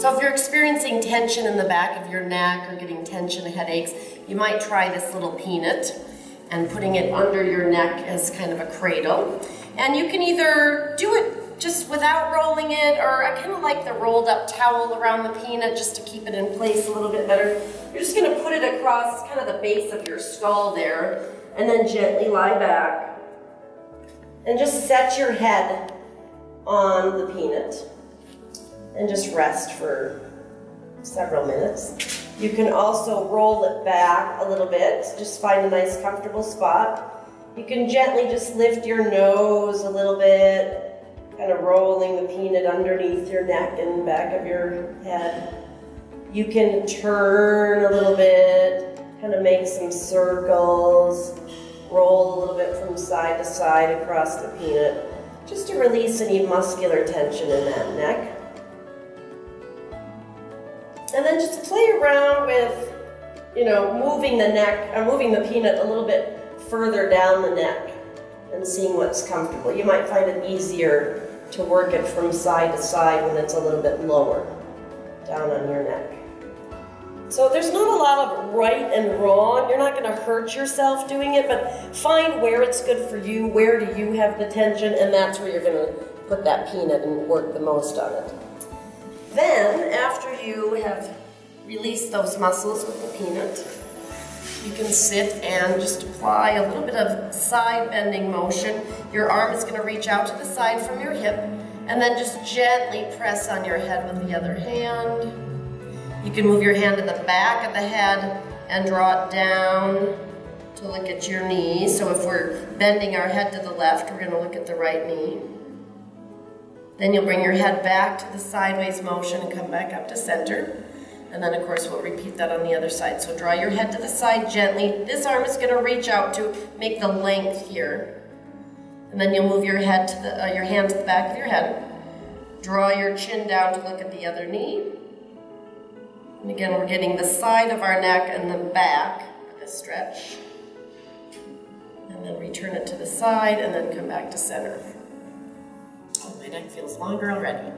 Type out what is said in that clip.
So if you're experiencing tension in the back of your neck or getting tension headaches, you might try this little peanut and putting it under your neck as kind of a cradle. And you can either do it just without rolling it, or I kind of like the rolled up towel around the peanut just to keep it in place a little bit better. You're just gonna put it across kind of the base of your skull there, and then gently lie back. And just set your head on the peanut and just rest for several minutes. You can also roll it back a little bit, just find a nice comfortable spot. You can gently just lift your nose a little bit, kind of rolling the peanut underneath your neck and back of your head. You can turn a little bit, kind of make some circles, roll a little bit from side to side across the peanut, just to release any muscular tension in that neck. And then just play around with, you know, moving the neck, or uh, moving the peanut a little bit further down the neck and seeing what's comfortable. You might find it easier to work it from side to side when it's a little bit lower down on your neck. So there's not a lot of right and wrong. You're not going to hurt yourself doing it, but find where it's good for you, where do you have the tension, and that's where you're going to put that peanut and work the most on it. Then, after you have released those muscles with the peanut, you can sit and just apply a little bit of side bending motion. Your arm is going to reach out to the side from your hip, and then just gently press on your head with the other hand. You can move your hand to the back of the head and draw it down to look at your knee. So if we're bending our head to the left, we're going to look at the right knee. Then you'll bring your head back to the sideways motion and come back up to center. And then of course we'll repeat that on the other side. So draw your head to the side gently. This arm is going to reach out to make the length here. And then you'll move your head to the, uh, your hand to the back of your head. Draw your chin down to look at the other knee. And again, we're getting the side of our neck and the back, of a stretch. And then return it to the side and then come back to center. My feels longer already.